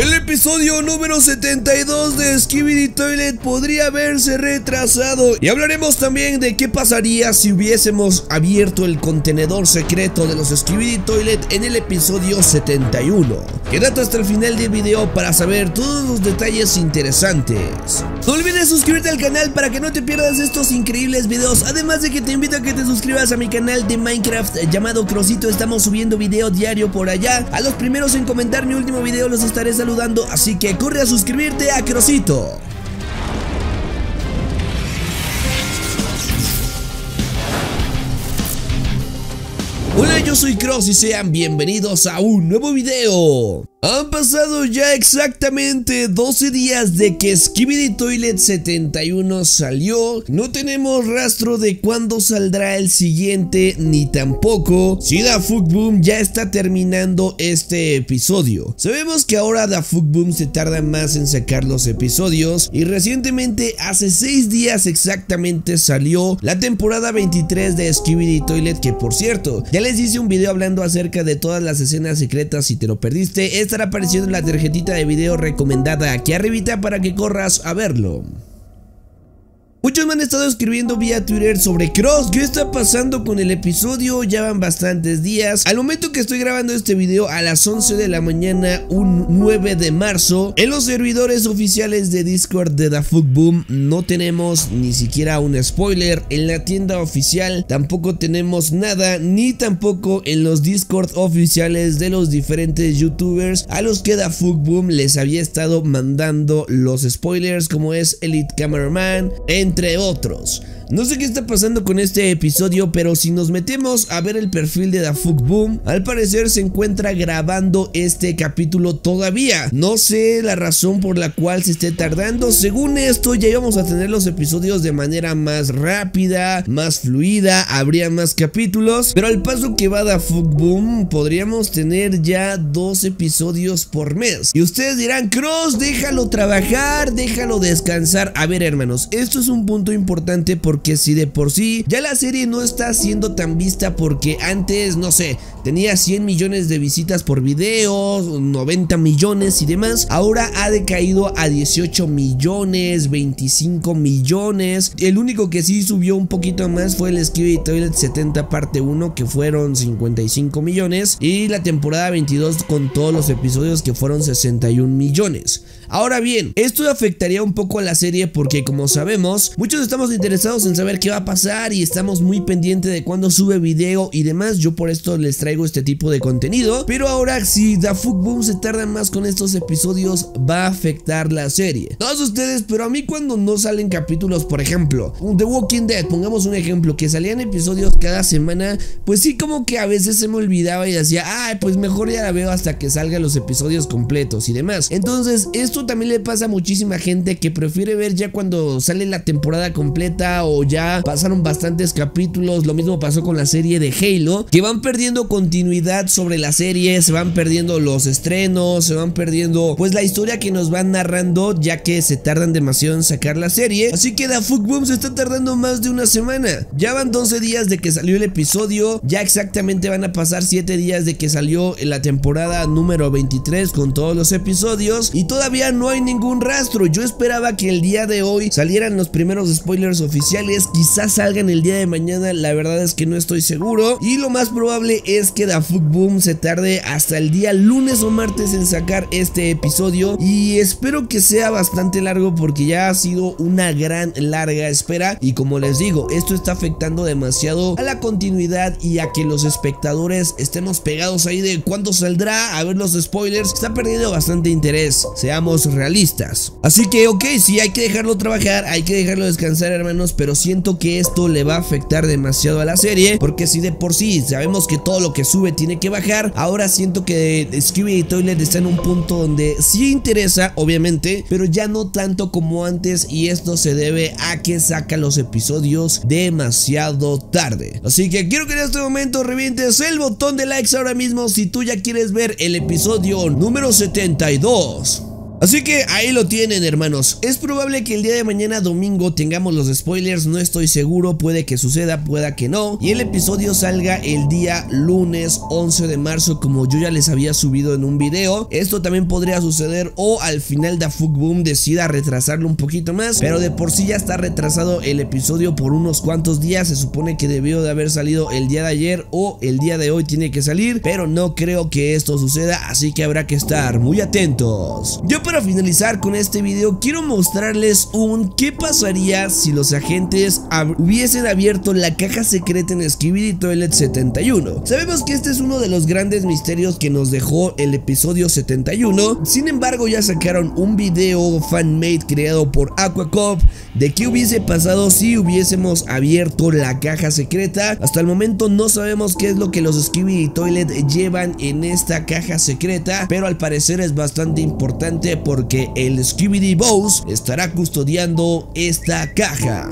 El episodio número 72 de Skibidi Toilet podría haberse retrasado y hablaremos también de qué pasaría si hubiésemos abierto el contenedor secreto de los Skibidi Toilet en el episodio 71. Quédate hasta el final del video para saber todos los detalles interesantes. No olvides suscribirte al canal para que no te pierdas estos increíbles videos, además de que te invito a que te suscribas a mi canal de Minecraft llamado Crosito, estamos subiendo video diario por allá. A los primeros en comentar mi último video los estaré saludando así que corre a suscribirte a Crosito. Yo soy Cross y sean bienvenidos a un nuevo video. Han pasado ya exactamente 12 días de que Skibidi Toilet 71 salió. No tenemos rastro de cuándo saldrá el siguiente, ni tampoco si Da Boom ya está terminando este episodio. Sabemos que ahora Da Boom se tarda más en sacar los episodios y recientemente, hace 6 días exactamente, salió la temporada 23 de Skibidi Toilet. Que por cierto, ya les hice un video hablando acerca de todas las escenas secretas. Si te lo perdiste, estará apareciendo la tarjetita de video recomendada aquí arribita para que corras a verlo. Muchos me han estado escribiendo vía Twitter sobre Cross, ¿qué está pasando con el episodio? Ya van bastantes días. Al momento que estoy grabando este video a las 11 de la mañana, un 9 de marzo, en los servidores oficiales de Discord de The Boom no tenemos ni siquiera un spoiler. En la tienda oficial tampoco tenemos nada, ni tampoco en los Discord oficiales de los diferentes youtubers a los que The Boom les había estado mandando los spoilers como es Elite Cameraman, entre otros. No sé qué está pasando con este episodio, pero si nos metemos a ver el perfil de Dafuk Boom, al parecer se encuentra grabando este capítulo todavía. No sé la razón por la cual se esté tardando. Según esto, ya íbamos a tener los episodios de manera más rápida, más fluida, habría más capítulos. Pero al paso que va Dafuk Boom, podríamos tener ya dos episodios por mes. Y ustedes dirán, Cross, déjalo trabajar, déjalo descansar. A ver, hermanos, esto es un punto importante porque porque si de por sí ya la serie no está siendo tan vista porque antes, no sé, tenía 100 millones de visitas por video, 90 millones y demás, ahora ha decaído a 18 millones, 25 millones. El único que sí subió un poquito más fue el Skibidi Toilet 70 parte 1 que fueron 55 millones y la temporada 22 con todos los episodios que fueron 61 millones. Ahora bien, esto afectaría un poco a la serie porque como sabemos, muchos estamos interesados en saber qué va a pasar y estamos muy pendientes de cuándo sube video y demás. Yo por esto les traigo este tipo de contenido. Pero ahora si The Boom se tarda más con estos episodios, va a afectar la serie. Todos ustedes, pero a mí cuando no salen capítulos, por ejemplo, The Walking Dead, pongamos un ejemplo, que salían episodios cada semana, pues sí como que a veces se me olvidaba y decía, ay, pues mejor ya la veo hasta que salgan los episodios completos y demás. Entonces, esto también le pasa a muchísima gente que prefiere ver ya cuando sale la temporada completa o ya pasaron bastantes capítulos. Lo mismo pasó con la serie de Halo, que van perdiendo continuidad sobre la serie, se van perdiendo los estrenos, se van perdiendo pues la historia que nos van narrando ya que se tardan demasiado en sacar la serie. Así que The Boom se está tardando más de una semana. Ya van 12 días de que salió el episodio, ya exactamente van a pasar 7 días de que salió la temporada número 23 con todos los episodios y todavía no hay ningún rastro. Yo esperaba que el día de hoy salieran los primeros spoilers oficiales. Quizás salgan el día de mañana. La verdad es que no estoy seguro. Y lo más probable es que Da Boom se tarde hasta el día lunes o martes en sacar este episodio. Y espero que sea bastante largo porque ya ha sido una gran larga espera. Y como les digo, esto está afectando demasiado a la continuidad y a que los espectadores estemos pegados ahí de cuándo saldrá a ver los spoilers. Está perdiendo bastante interés. Seamos realistas. Así que ok, sí hay que dejarlo trabajar, hay que dejarlo descansar hermanos, pero siento que esto le va a afectar demasiado a la serie, porque si de por sí sabemos que todo lo que sube tiene que bajar, ahora siento que Skibidi Toilet está en un punto donde sí interesa, obviamente, pero ya no tanto como antes y esto se debe a que saca los episodios demasiado tarde. Así que quiero que en este momento revientes el botón de likes ahora mismo si tú ya quieres ver el episodio número 72 Así que ahí lo tienen hermanos, es probable que el día de mañana domingo tengamos los spoilers, no estoy seguro, puede que suceda, pueda que no, y el episodio salga el día lunes 11 de marzo como yo ya les había subido en un video, esto también podría suceder o al final de Boom decida retrasarlo un poquito más, pero de por sí ya está retrasado el episodio por unos cuantos días, se supone que debió de haber salido el día de ayer o el día de hoy tiene que salir, pero no creo que esto suceda, así que habrá que estar muy atentos. Para finalizar con este video quiero mostrarles un qué pasaría si los agentes hubiesen abierto la caja secreta en Skibidi Toilet 71. Sabemos que este es uno de los grandes misterios que nos dejó el episodio 71, sin embargo ya sacaron un video fanmade creado por Aquacop de qué hubiese pasado si hubiésemos abierto la caja secreta. Hasta el momento no sabemos qué es lo que los Skibidi Toilet llevan en esta caja secreta, pero al parecer es bastante importante porque el Skibidi Boss estará custodiando esta caja.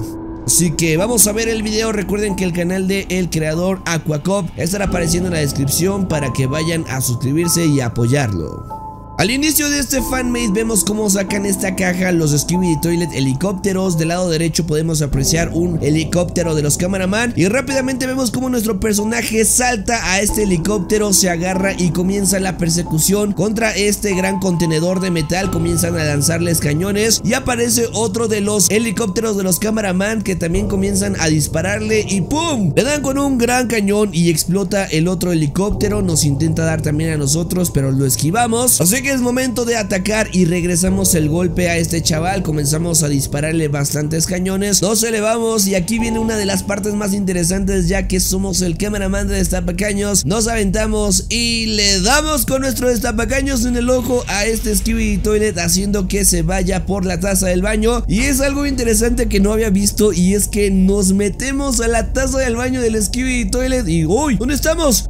Así que vamos a ver el video, recuerden que el canal de el creador Aquacop estará apareciendo en la descripción para que vayan a suscribirse y apoyarlo. Al inicio de este fanmade vemos cómo sacan esta caja los Skibidi Toilet helicópteros. Del lado derecho podemos apreciar un helicóptero de los cameraman. Y rápidamente vemos cómo nuestro personaje salta a este helicóptero, se agarra y comienza la persecución contra este gran contenedor de metal. Comienzan a lanzarles cañones y aparece otro de los helicópteros de los cameraman que también comienzan a dispararle y ¡pum! Le dan con un gran cañón y explota el otro helicóptero. Nos intenta dar también a nosotros, pero lo esquivamos. Así es momento de atacar y regresamos el golpe a este chaval. Comenzamos a dispararle bastantes cañones. Nos elevamos y aquí viene una de las partes más interesantes ya que somos el cameraman de destapacaños. Nos aventamos y le damos con nuestro destapacaños en el ojo a este Skibidi Toilet haciendo que se vaya por la taza del baño. Y es algo interesante que no había visto y es que nos metemos a la taza del baño del Skibidi Toilet y ¡Uy! ¿Dónde estamos?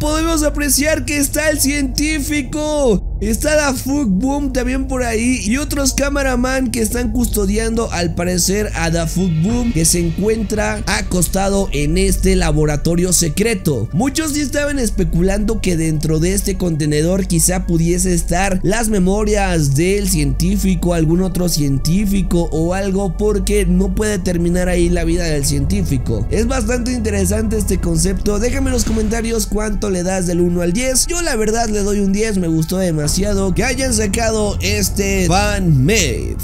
Podemos apreciar que está el científico. Está la Fug Boom también por ahí y otros cameraman que están custodiando al parecer a Da Fug Boom que se encuentra acostado en este laboratorio secreto. Muchos sí estaban especulando que dentro de este contenedor quizá pudiese estar las memorias del científico, algún otro científico o algo porque no puede terminar ahí la vida del científico. Es bastante interesante este concepto, déjame en los comentarios cuánto le das del 1 al 10. Yo la verdad le doy un 10, me gustó demasiado que hayan sacado este fan-made.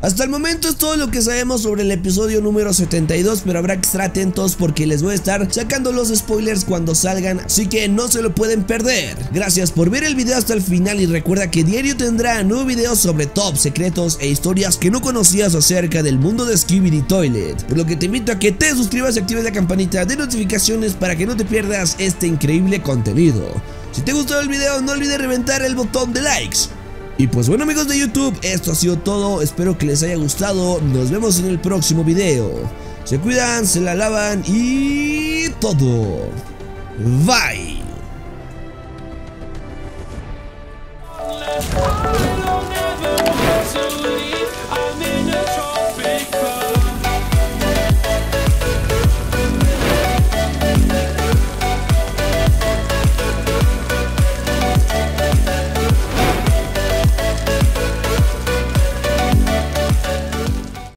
Hasta el momento es todo lo que sabemos sobre el episodio número 72, pero habrá que estar atentos porque les voy a estar sacando los spoilers cuando salgan, así que no se lo pueden perder. Gracias por ver el video hasta el final y recuerda que diario tendrá nuevos videos sobre top, secretos e historias que no conocías acerca del mundo de Skibidi Toilet. Por lo que te invito a que te suscribas y actives la campanita de notificaciones para que no te pierdas este increíble contenido. Si te gustó el video no olvides reventar el botón de likes. Y pues bueno amigos de YouTube, esto ha sido todo, espero que les haya gustado, nos vemos en el próximo video. Se cuidan, se la lavan y todo. Bye.